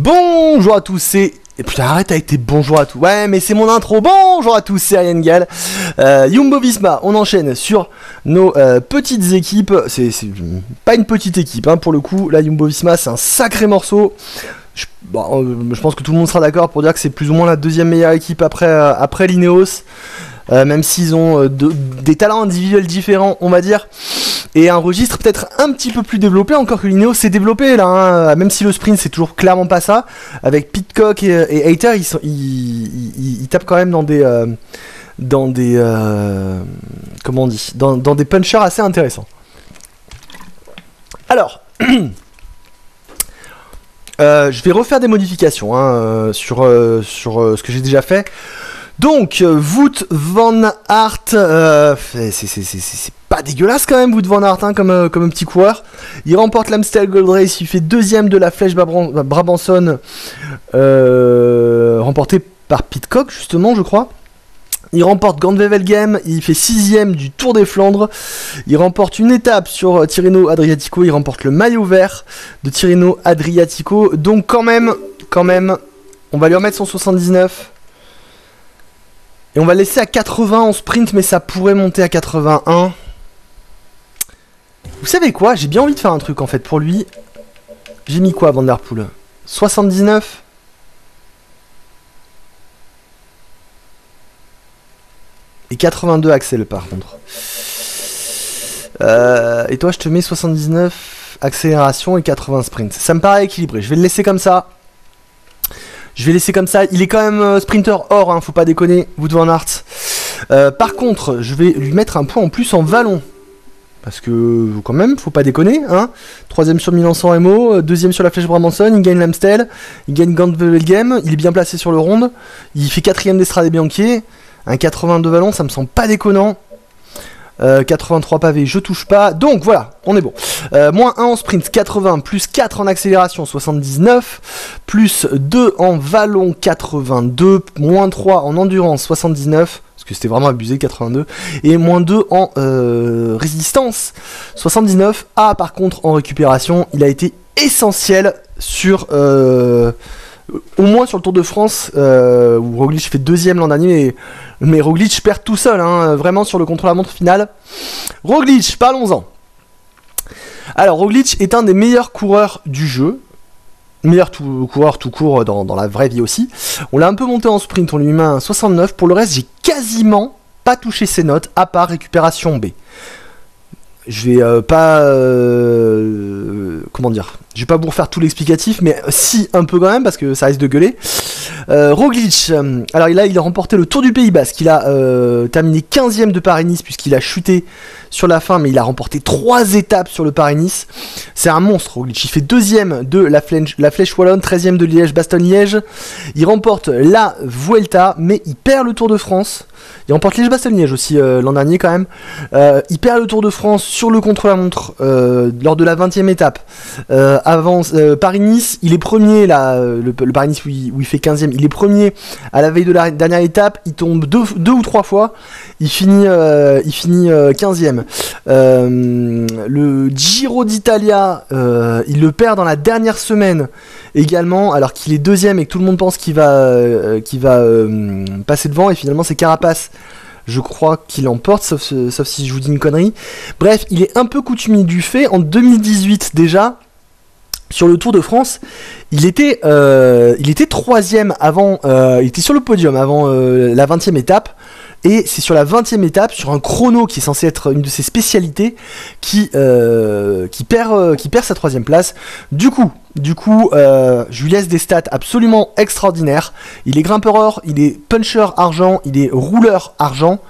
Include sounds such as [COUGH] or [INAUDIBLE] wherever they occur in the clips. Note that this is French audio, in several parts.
Bonjour à tous, c'est... Et putain, arrête avec tes bonjour à tous. Ouais, mais c'est mon intro. Bonjour à tous, c'est Ariane Gall. Euh, Visma, on enchaîne sur nos euh, petites équipes. C'est pas une petite équipe, hein, pour le coup. Là, Jumbo Visma, c'est un sacré morceau. Euh, je pense que tout le monde sera d'accord pour dire que c'est plus ou moins la deuxième meilleure équipe après, euh, après l'Ineos. Même s'ils ont de- des talents individuels différents, on va dire, et un registre peut-être un petit peu plus développé, encore que l'Ineos s'est développé là, hein, même si le sprint c'est toujours clairement pas ça. Avec Pitcock et, et Hayter, ils, tapent quand même dans des, euh, dans des, euh, comment on dit, dans, des punchers assez intéressants. Alors. [CLEARS THROAT] Euh, je vais refaire des modifications hein, sur, sur ce que j'ai déjà fait. Donc, euh, Wout van Aert, euh, c'est pas dégueulasse quand même, Wout van Aert, hein, comme, euh, comme un petit coureur. Il remporte l'Amstel Gold Race, il fait deuxième de la Flèche Brabanson, remporté par Pitcock, justement, je crois. Il remporte Gandwevelgem, il fait sixième du Tour des Flandres. Il remporte une étape sur Tirreno Adriatico, il remporte le maillot vert de Tirreno Adriatico. Donc quand même, quand même, on va lui remettre son 79. Et on va laisser à 80 en sprint, mais ça pourrait monter à 81. Vous savez quoi? J'ai bien envie de faire un truc en fait pour lui. J'ai mis quoi, Vanderpool 79 Et 82 Axel par contre. Euh, et toi je te mets 79 accélération et 80 sprint. Ça me paraît équilibré. Je vais le laisser comme ça. Je vais laisser comme ça. Il est quand même euh, sprinter or, hein, faut pas déconner, Wout van Aert. Euh, par contre, je vais lui mettre un point en plus en vallon. Parce que quand même, faut pas déconner. Hein. Troisième sur Milan San Remo, euh, deuxième sur la Flèche Brabanson, il gagne l'Amstel, il gagne Gandwevelgem, il est bien placé sur le ronde, il fait quatrième d'Estrade Bianchi, un 82 vallon, ça me semble pas déconnant. Euh, 83 pavés, je touche pas. Donc voilà, on est bon. Euh, moins 1 en sprint, 80, plus 4 en accélération, 79, plus 2 en vallon, 82, moins 3 en endurance, 79, parce que c'était vraiment abusé, 82, et moins 2 en euh, résistance, 79. Ah, par contre, en récupération, il a été essentiel sur... au moins sur le Tour de France, euh, où Roglic fait deuxième l'an dernier, mais, Roglic perd tout seul, hein, vraiment sur le contre-la-montre final. Roglic, parlons-en. Alors, Roglic est un des meilleurs coureurs du jeu. Meilleur coureur tout court dans, dans la vraie vie aussi. On l'a un peu monté en sprint, on lui met un 69. Pour le reste, j'ai quasiment pas touché ses notes, à part récupération B. Je vais euh, pas. euh, comment dire Je vais pas vous refaire tout l'explicatif, mais si, un peu quand même, parce que ça risque de gueuler. Euh, Roglic, euh, alors là, il a remporté le Tour du Pays Basque. Il a euh, terminé 15ème de Paris-Nice, puisqu'il a chuté sur la fin, mais il a remporté 3 étapes sur le Paris-Nice. C'est un monstre, Roglic. Il fait deuxième de la Flèche, la Flèche Wallonne, 13ème de Liège-Bastogne-Liège. Il remporte la Vuelta, mais il perd le Tour de France. Il remporte Liège-Bastogne-Liège aussi euh, l'an dernier quand même. Euh, il perd le Tour de France sur le contre-la-montre euh, lors de la 20ème étape. Avant Paris-Nice, il est premier là, le, Paris-Nice où, il- fait 15ème, il est premier à la veille de la dernière étape, il tombe deux ou trois fois, il finit, euh, il finit euh, 15ème. Euh, le Giro d'Italia, euh, il le perd dans la dernière semaine également, alors qu'il est deuxième et que tout le monde pense qu'il va, euh, qu'il va euh, passer devant, et finalement c'est Carapace. Je crois qu'il emporte, sauf, sauf si je vous dis une connerie. Bref, il est un peu coutumier du fait. En 2018 déjà, sur le Tour de France, il était, euh, il était troisième avant, euh, il était sur le podium avant euh, la 20e étape. Et c'est sur la 20e étape, sur un chrono qui est censé être une de ses spécialités, qui, euh, qui, perd, qui perd sa troisième place. Du coup, du coup je lui laisse des stats absolument extraordinaires. Il est grimpeur il est puncher argent, il est rouleur argent.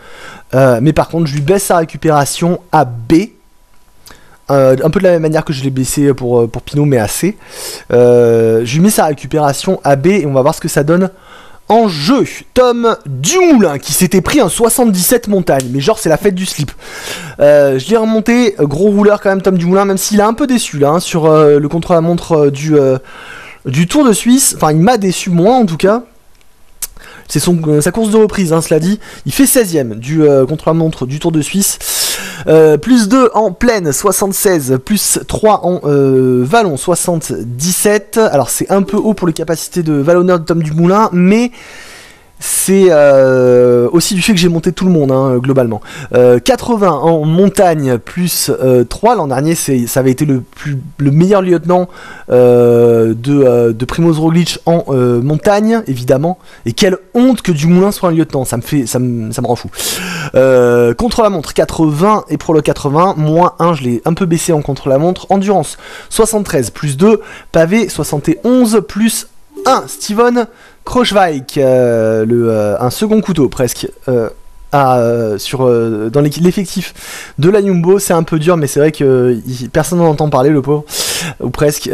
Mais par contre, je lui baisse sa récupération à B. Euh, un peu de la même manière que je l'ai baissé pour, euh, pour Pinot, mais C. Euh, je lui mets sa récupération à B et on va voir ce que ça donne en jeu. Tom Dumoulin qui s'était pris un 77 montagne, mais genre c'est la fête du slip. Je l'ai remonté, gros rouleur quand même Tom Dumoulin, même s'il a un peu déçu là hein, sur le contre-la-montre du, du Tour de Suisse. Enfin, il m'a déçu moi en tout cas. C'est sa course de reprise, hein, cela dit. Il fait 16ème du contre-la-montre du Tour de Suisse. Plus 2 en plaine, 76. Plus 3 en vallon, 77. Alors c'est un peu haut pour les capacités de vallonneur de Tom Dumoulin, mais c'est euh, aussi du fait que j'ai monté tout le monde hein, globalement. 80 euh, en montagne plus 3 euh, l'an dernier, ça avait été le, plus, le meilleur lieutenant de, de Primoz Roglic en montagne évidemment. Et quelle honte que Dumoulin soit un lieutenant, ça me fait, ça me, ça me rend fou. contre la montre 80 et prologue 80, moins 1, je l'ai un peu baissé en contre la montre. Endurance 73 plus 2, pavé 71 plus 1. Steven Kroschweig, euh, euh, un second couteau presque. Euh, sur, dans l'effectif de la Jumbo, c'est un peu dur, mais c'est vrai que personne n'en entend parler, le pauvre, ou presque.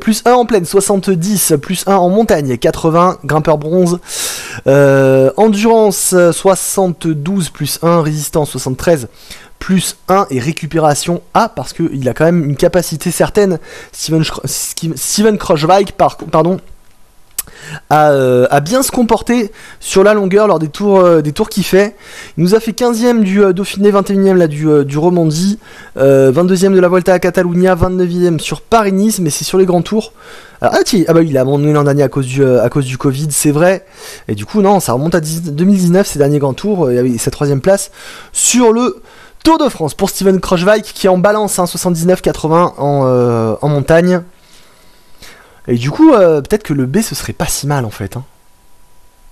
plus 1 en plaine, 70, plus 1 en montagne, 80, grimpeur bronze. endurance, 72, plus 1, résistance, 73 plus 1 et récupération A parce qu'il a quand même une capacité certaine. Steven, Steven pardon, euh, à, bien se comporter sur la longueur lors des tours, euh, tours qu'il fait. Il nous a fait 15ème du euh, Dauphiné, 21ème là, du, du Romandie, 22ème de la Volta à Catalunya, 29ème sur Paris-Nice, mais c'est sur les grands tours. ah, ah bah il a abandonné l'an dernier à cause du, à cause du Covid, c'est vrai. Et du coup, non, ça remonte à 2019, ces derniers grands tours, avait sa troisième place sur le Tour de France pour Steven Kroschweig qui est en balance 79-80 en, en montagne. Et du coup, euh, peut-être que le B ce serait pas si mal en fait. Hein.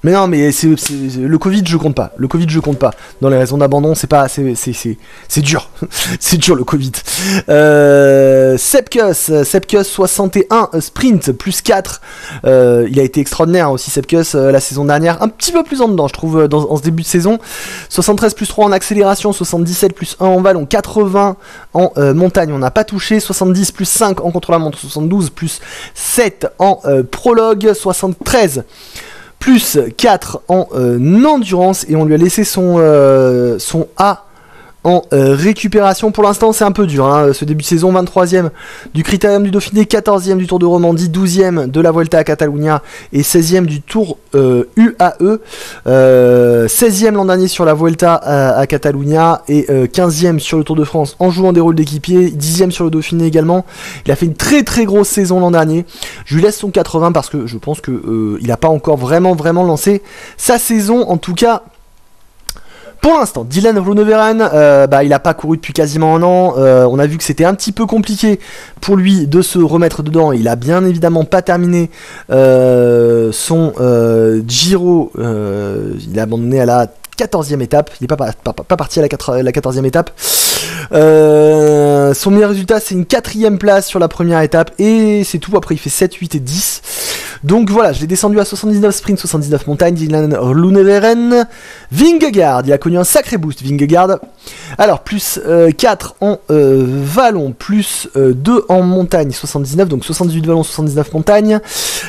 Mais non, mais c'est, le Covid, je compte pas. Le Covid, je compte pas. Dans les raisons d'abandon, c'est pas, c'est, c'est, dur. [LAUGHS] c'est dur le Covid. Euh, Sepkus, Sepkus 61 euh, sprint plus 4. Euh, il a été extraordinaire aussi Sepkus la saison dernière. Un petit peu plus en dedans, je trouve, en ce début de saison. 73 plus 3 en accélération, 77 plus 1 en vallon, 80 en montagne. On n'a pas touché. 70 plus 5 en contre-la-montre, 72 plus 7 en prologue, 73 plus 4 en euh, endurance et on lui a laissé son, euh, son A en euh, récupération. Pour l'instant, c'est un peu dur. Hein. Ce début de saison, 23e du Critérium du Dauphiné, 14e du Tour de Romandie, 12e de la Vuelta à Catalunya et 16e du Tour UAE. Euh, 16e euh, l'an dernier sur la Vuelta à, Catalunya et 15e sur le Tour de France en jouant des rôles d'équipier, 10e sur le Dauphiné également. Il a fait une très très grosse saison l'an dernier. Je lui laisse son 80 parce que je pense que il n'a pas encore vraiment vraiment lancé sa saison. En tout cas, pour l'instant, Dylan Groenewegen, euh, bah, il n'a pas couru depuis quasiment un an. Euh, on a vu que c'était un petit peu compliqué pour lui de se remettre dedans. Il a bien évidemment pas terminé euh, son Giro. il a abandonné à la 14e étape. Il n'est pas, pas, parti à la, 4, la 14e étape. Son meilleur résultat, c'est une quatrième place sur la première étape. Et c'est tout. Après, il fait 7, 8 et 10. Donc voilà, je l'ai descendu à 79 sprint, 79 montagne, Dylan Luneveren. Vingegaard, il a connu un sacré boost, Vingegaard. Alors, plus 4 euh, en euh, vallon, plus 2 euh, en montagne, 79, donc 78 vallon, 79 montagne.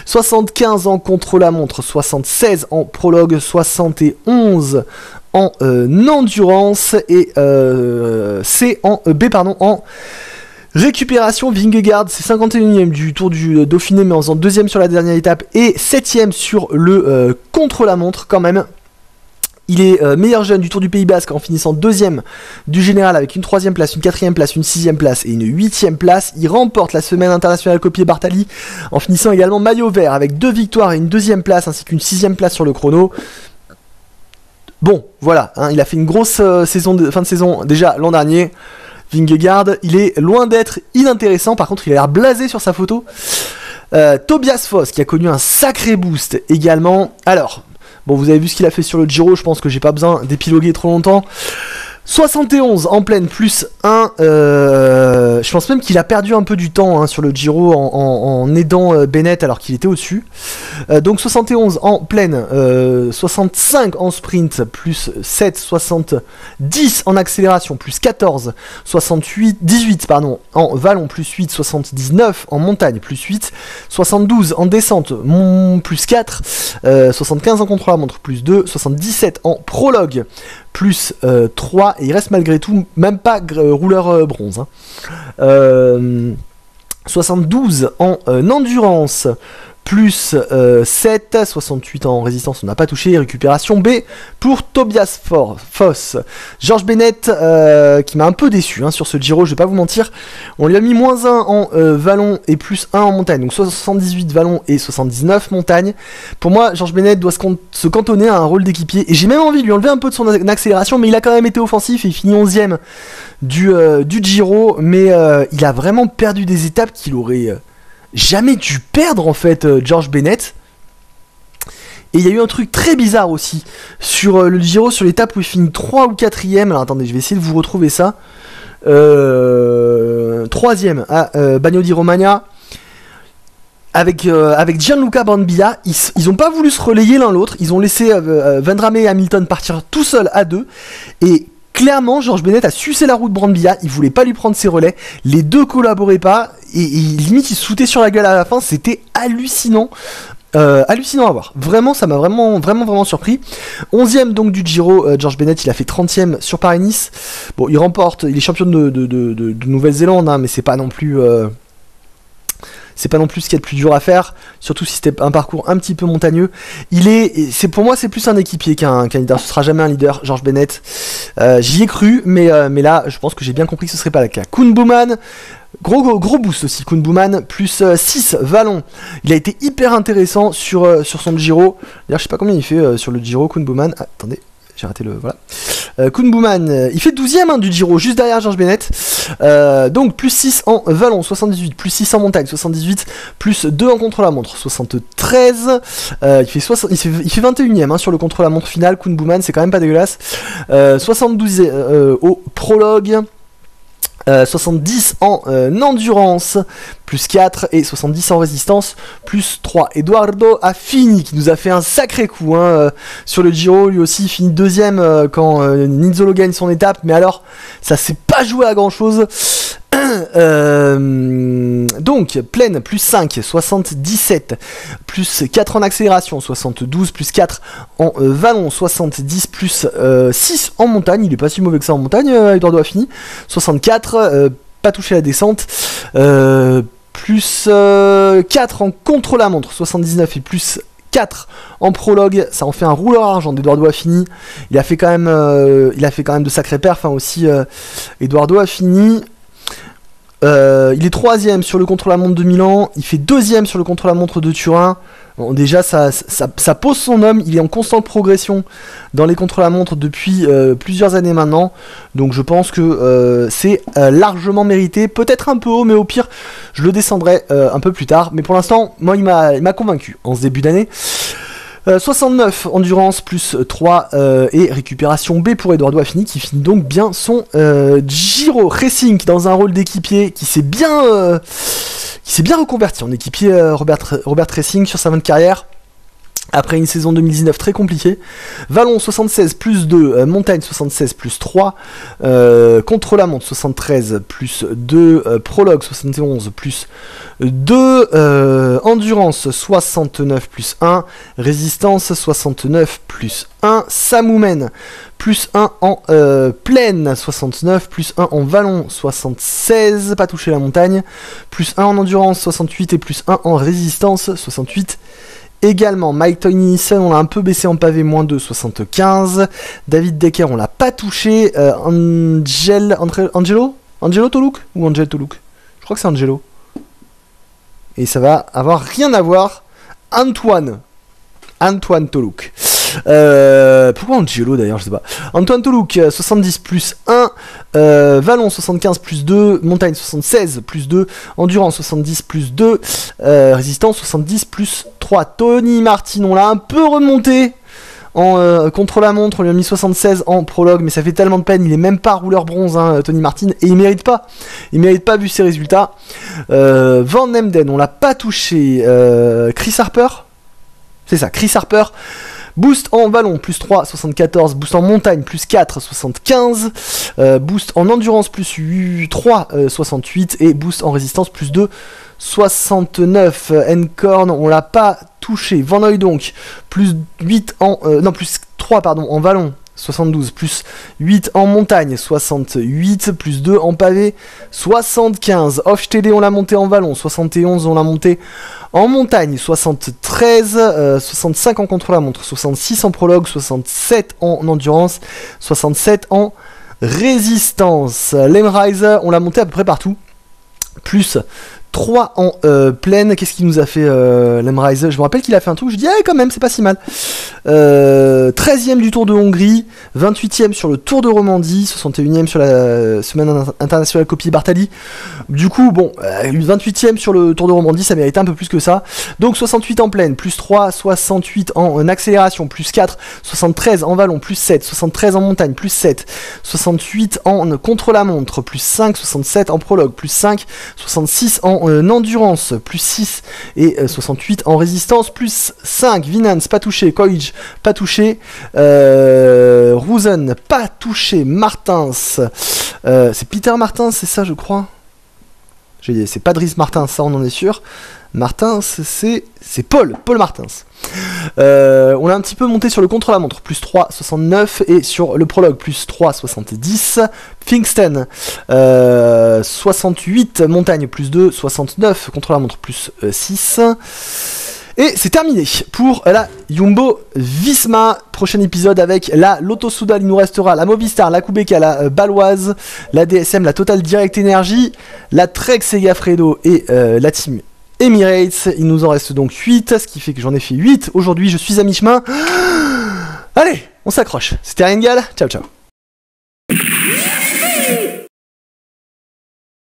75 en contre-la-montre, 76 en prologue, 71 en endurance et C en B pardon en Récupération, Vingegaard, c'est 51ème du Tour du euh, Dauphiné, mais en faisant deuxième sur la dernière étape et 7ème sur le euh, contre-la-montre quand même. Il est euh, meilleur jeune du Tour du Pays Basque en finissant deuxième du général avec une troisième place, une quatrième place, une sixième place et une huitième place. Il remporte la semaine internationale copier Bartali en finissant également maillot vert avec deux victoires et une deuxième place ainsi qu'une sixième place sur le chrono. Bon, voilà, hein, il a fait une grosse saison de, fin de saison déjà l'an dernier. Vingegaard, il est loin d'être inintéressant, par contre il a l'air blasé sur sa photo. Euh, Tobias Foss qui a connu un sacré boost également. Alors, bon vous avez vu ce qu'il a fait sur le Giro, je pense que j'ai pas besoin d'épiloguer trop longtemps. 71 en pleine, plus 1. Euh, je pense même qu'il a perdu un peu du temps hein, sur le Giro en, aidant euh, Bennett alors qu'il était au-dessus. Euh, donc 71 en pleine, 65 en sprint, plus 7, 70 en accélération, plus 14, 68, 18 pardon, en vallon, plus 8, 79 en montagne, plus 8, 72 en descente, plus 4, 75 en contre-la-montre, plus 2, 77 en prologue, plus 3, euh, et il reste malgré tout même pas euh, rouleur euh, bronze. 72 hein. en endurance, plus 7, 68 en résistance, on n'a pas touché. Récupération B pour Tobias Foss. Georges Bennett, qui m'a un peu déçu hein, sur ce Giro, je vais pas vous mentir. On lui a mis moins 1 en vallon et plus 1 en montagne, donc 78 vallons et 79 montagnes. Pour moi, Georges Bennett doit se, cantonner à un rôle d'équipier, et j'ai même envie de lui enlever un peu de son accélération, mais il a quand même été offensif et il finit 11ème du, du Giro, mais il a vraiment perdu des étapes qu'il aurait jamais dû perdre en fait euh, George Bennett. Et il y a eu un truc très bizarre aussi sur euh, le Giro, sur l'étape où il finit 3 ou 4ème. Alors attendez, je vais essayer de vous retrouver ça. Euh, troisième à euh, Bagno di Romagna. Avec, avec Gianluca Brambilla, ils, ils ont pas voulu se relayer l'un l'autre. Ils ont laissé Vendrame et Hamilton partir tout seuls à deux. Et clairement, George Bennett a sucé la route Brambilla. Il voulait pas lui prendre ses relais. Les deux collaboraient pas et, limite il se sur la gueule à la fin, c'était hallucinant. Euh, hallucinant à voir. Vraiment, ça m'a vraiment, vraiment, vraiment surpris. 11ème donc du Giro, euh, George Bennett, il a fait 30ème sur Paris-Nice. Bon, il remporte, il est champion de, de, Nouvelle-Zélande, hein, mais c'est pas non plus. Euh, c'est pas non plus ce qu'il y a de plus dur à faire, surtout si c'était un parcours un petit peu montagneux. Il est, c'est pour moi, c'est plus un équipier qu'un leader. Ce sera jamais un leader, George Bennett. J'y ai cru, mais, mais là, je pense que j'ai bien compris que ce serait pas le cas. Kuhn Bowman, Gros, gros, boost aussi, Kuhn Bouman, plus 6 euh, vallons. Il a été hyper intéressant sur, euh, son Giro. D'ailleurs, je sais pas combien il fait euh, sur le Giro, Kuhn Bouman. Ah, attendez, j'ai raté le. Voilà. Kuhn Bouman, il fait 12ème hein, du Giro, juste derrière Georges Bennett. donc, plus 6 en vallon, 78, plus 6 en montagne, 78, plus 2 en contre-la-montre, 73. il, fait il, fait, il fait 21ème hein, sur le contre-la-montre final. Kuhn Bouman, c'est quand même pas dégueulasse. 72 au prologue. 70 euh, en euh, endurance, plus 4, et 70 en résistance, plus 3. Eduardo a fini, qui nous a fait un sacré coup hein, euh, sur le Giro, lui aussi finit deuxième quand Nizzolo gagne son étape, mais alors ça s'est pas joué à grand chose. Euh, donc, pleine, plus 5, 77, plus 4 en accélération, 72, plus 4 en euh, vallon, 70, plus 6 euh, en montagne, il est pas si mauvais que ça en montagne, Eduardo a fini, 64, pas touché à la descente, plus 4 en contre-la-montre, 79 et plus 4 en prologue, ça en fait un rouleur argent d'Eduardo fini Il a fait quand même, il a fait quand même de sacrés perfs hein, aussi. Eduardo fini euh, il est troisième sur le contre-la-montre de Milan. Il fait deuxième sur le contre-la-montre de Turin. Déjà, ça, ça, pose son homme. Il est en constante progression dans les contre-la-montre depuis euh, plusieurs années maintenant. Donc, je pense que euh, c'est largement mérité. Peut-être un peu haut, mais au pire, je le descendrai un peu plus tard. Mais pour l'instant, moi, il m'a convaincu en ce début d'année. 69 euh, endurance plus 3 euh, et récupération B pour Eduardo Affini qui finit donc bien son euh, Giro Racing dans un rôle d'équipier qui s'est bien reconverti en équipier Robert, Robert Racing sur sa fin de carrière après une saison 2019 très compliquée. Vallon 76 plus 2, euh, Montagne 76 plus 3, euh, Contre la montre 73 plus 2, euh, Prologue 71 plus 2, Endurance 69 plus 1, Résistance 69 plus 1, Samoumen plus 1 en Plaine 69, plus 1 en Vallon 76, pas toucher la montagne, plus 1 en Endurance 68 et plus 1 en Résistance 68 Également, Mike Tony on l'a un peu baissé en pavé, moins 2,75. David Decker, on l'a pas touché. Euh, Angel, Angelo? Angelo Tolouk Ou Angel Tolouk Je crois que c'est Angelo. Et ça va avoir rien à voir. Antoine. Antoine Tolouk. Euh, pourquoi Angelo d'ailleurs, je sais pas. Antoine Toulouk, 70 plus 1, euh, Vallon 75 plus 2, Montagne 76 plus 2, Endurance 70 plus 2, euh, Résistance 70 plus 3. Tony Martin, on l'a un peu remonté en contre la montre, on lui a mis 76 en prologue, mais ça fait tellement de peine, il est même pas rouleur bronze, hein, Tony Martin, et il mérite pas. Il mérite pas vu ses résultats. Van Emden, on l'a pas touché. Chris Harper, c'est ça, Chris Harper. Boost en ballon, plus 3, 74. Boost en montagne, plus 4, 75. Euh, boost en endurance, plus 8, 3, 68. Et boost en résistance, plus 2, 69. Encorn, on l'a pas touché. Van donc, plus 8 en... Euh, non, plus 3, pardon, en vallon. 72 plus 8 en montagne, 68 plus 2 en pavé, 75. TD on l'a monté en vallon, 71 on l'a monté en montagne, 73, 65 euh, en contre-la-montre, 66 en prologue, 67 en endurance, 67 en résistance. L'Emrise, on l'a monté à peu près partout. Plus 3 en euh, pleine. Qu'est-ce qu'il nous a fait euh, Lemrise Je me rappelle qu'il a fait un truc, je dis, ah, quand même, c'est pas si mal. 13ème euh, du Tour de Hongrie, 28ème sur le Tour de Romandie, 61ème sur la Semaine internationale copie Bartali. Du coup, bon, 28ème sur le Tour de Romandie, ça mérite un peu plus que ça. Donc 68 en pleine, plus 3, 68 en, accélération, plus 4, 73 en vallon, plus 7, 73 en montagne, plus 7, 68 en contre-la-montre, plus 5, 67 en prologue, plus 5, 66 en en endurance, plus 6 et 68 euh, en résistance, plus 5. Vinance, pas touché. Koij, pas touché. Euh, pas touché. Martins, euh, c'est Peter Martins, c'est ça, je crois. C'est pas Driss Martins, ça on en est sûr. Martins, c'est Paul, Paul Martins. Euh, on a un petit peu monté sur le contre-la-montre, plus 3,69 et sur le prologue, plus 3,70. Fingston, 68, montagne, plus 2, 69, contre-la-montre, plus 6. Et c'est terminé pour la Jumbo Visma. Prochain épisode avec la Lotto Soudal. Il nous restera la Movistar, la Kubeka, la euh, Baloise, la DSM, la Total Direct Energy, la Trek Segafredo et euh, la Team Emirates. Il nous en reste donc 8, ce qui fait que j'en ai fait 8. Aujourd'hui, je suis à mi-chemin. [GASPS] Allez, on s'accroche. C'était Ringal. Ciao, ciao.